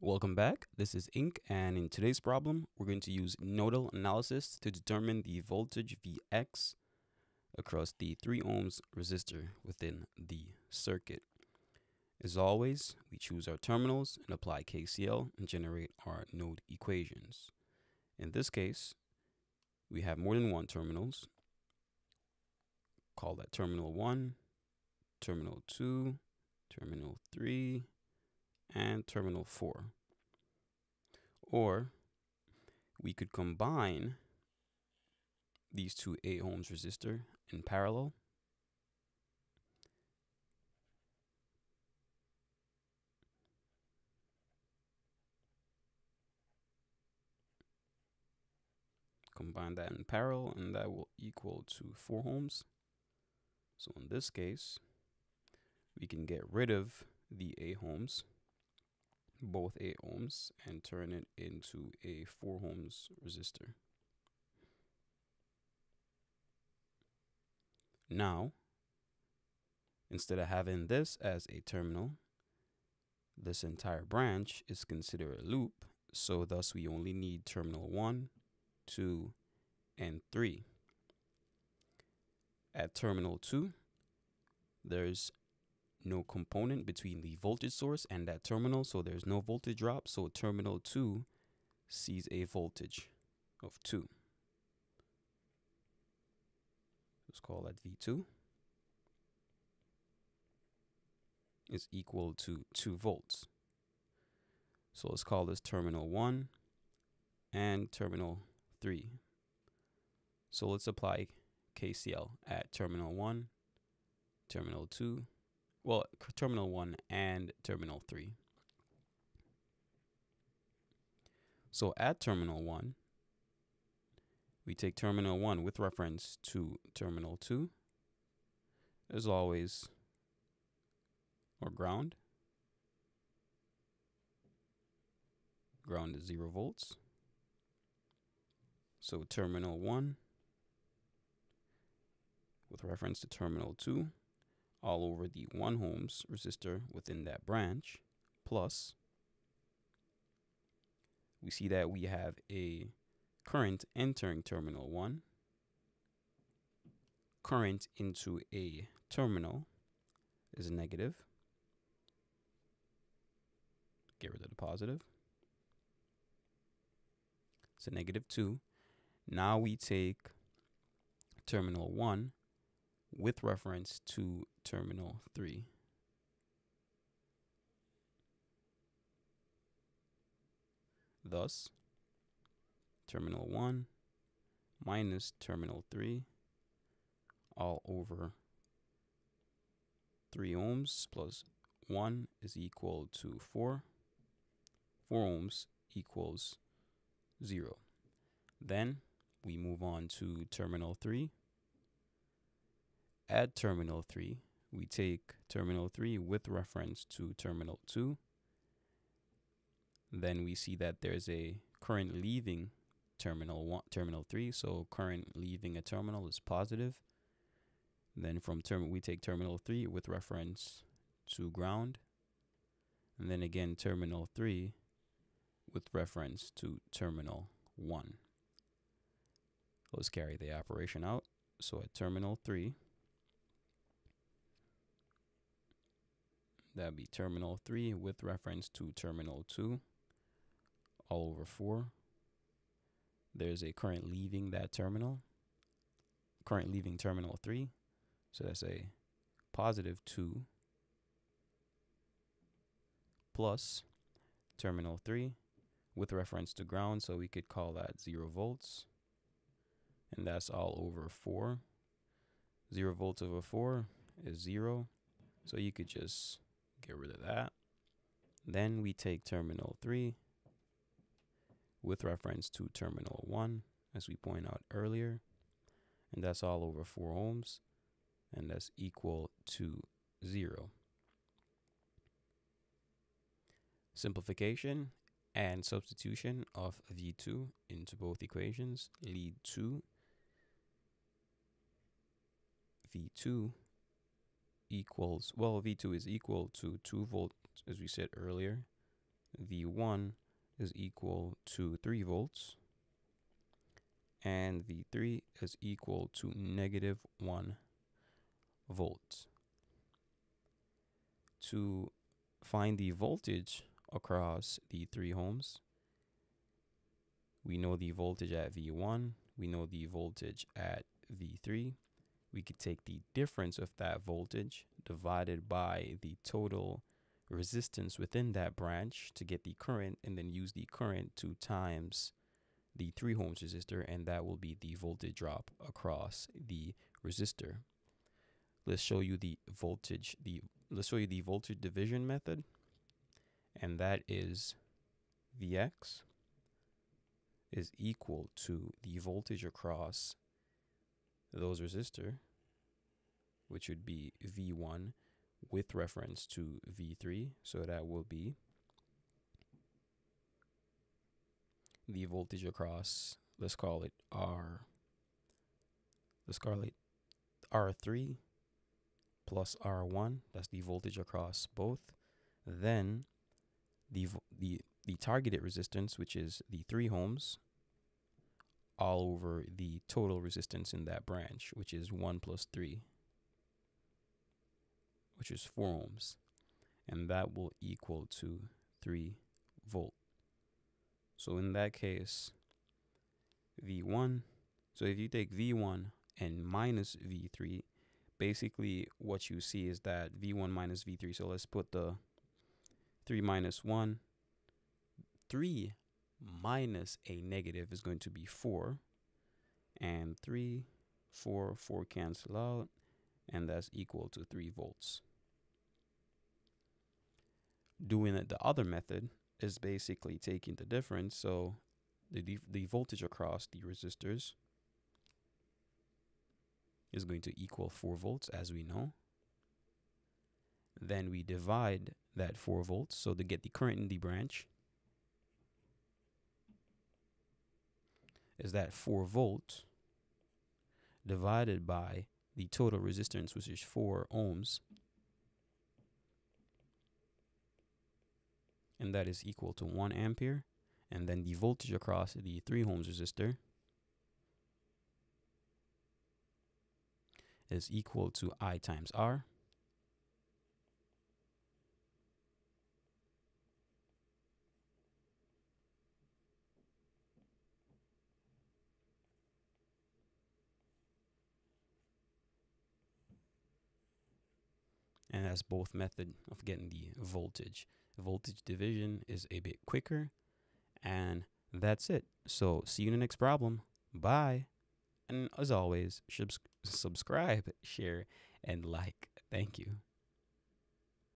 Welcome back. This is Innk, and in today's problem, we're going to use nodal analysis to determine the voltage Vx across the 3 ohms resistor within the circuit. As always, we choose our terminals and apply KCL and generate our node equations. In this case, we have more than one terminals. Call that terminal 1, terminal 2, terminal 3, and terminal 4. Or we could combine these two 8 ohms resistor in parallel. Combine that in parallel and that will equal to 4 ohms. So in this case, we can get rid of the 8 ohms both 8 ohms and turn it into a 4 ohms resistor. Now, instead of having this as a terminal, this entire branch is considered a loop, so thus we only need terminal 1, 2, and 3. At terminal 2, there's no component between the voltage source and that terminal, so there's no voltage drop. So terminal 2 sees a voltage of 2. Let's call that V2 is equal to 2 volts. So let's call this terminal 1 and terminal 3. So let's apply KCL at terminal 1, terminal 2, well, terminal 1 and terminal 3. So at terminal 1, we take terminal 1 with reference to terminal 2, as always, or ground. Ground is 0 volts. So terminal 1 with reference to terminal 2 all over the 1 ohms resistor within that branch. Plus we see that we have a current entering terminal 1 current into a terminal is a negative. Get rid of the positive. So negative 2 now we take terminal 1 with reference to terminal 3. Thus, terminal 1 minus terminal 3 all over 3 ohms plus 1 is equal to 4. 4 ohms equals 0. Then we move on to terminal 3 at terminal 3, we take terminal 3 with reference to terminal 2. Then we see that there's a current leaving terminal one, terminal 3, so current leaving a terminal is positive. Then from term we take terminal 3 with reference to ground. And then again terminal 3 with reference to terminal 1. Let's carry the operation out. So at terminal 3, That would be terminal 3 with reference to terminal 2 all over 4. There's a current leaving that terminal. Current leaving terminal 3. So that's a positive 2 plus terminal 3 with reference to ground. So we could call that 0 volts. And that's all over 4. 0 volts over 4 is 0. So you could just get rid of that. Then we take terminal 3 with reference to terminal 1, as we point out earlier. And that's all over 4 ohms. And that's equal to 0. Simplification and substitution of V2 into both equations lead to V2 equals, well, V2 is equal to 2 volts, as we said earlier, V1 is equal to 3 volts and V3 is equal to negative 1 volts. To find the voltage across the three ohms, we know the voltage at V1, we know the voltage at V3. We could take the difference of that voltage divided by the total resistance within that branch to get the current and then use the current to times the 3 ohms resistor and that will be the voltage drop across the resistor. Let's show you the voltage the let's show you the voltage division method and that is Vx is equal to the voltage across those resistor which would be V1 with reference to V3. So that will be the voltage across, let's call it R, let's call it R3 plus R1. That's the voltage across both. Then the, the, the targeted resistance, which is the 3 ohms, all over the total resistance in that branch, which is 1 plus 3 which is 4 ohms, and that will equal to 3 volt. So in that case, V1, so if you take V1 and minus V3, basically what you see is that V1 minus V3, so let's put the 3 minus 1, 3 minus a negative is going to be 4, and 3, 4, 4 cancel out, and that's equal to 3 volts. Doing it the other method is basically taking the difference, so the, the voltage across the resistors is going to equal 4 volts as we know. Then we divide that 4 volts, so to get the current in the branch is that 4 volts divided by the total resistance, which is 4 ohms, and that is equal to 1 ampere. And then the voltage across the 3 ohms resistor is equal to I times R. and that's both method of getting the voltage. Voltage division is a bit quicker, and that's it. So see you in the next problem. Bye. And as always, subscribe, share, and like. Thank you.